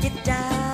Get down,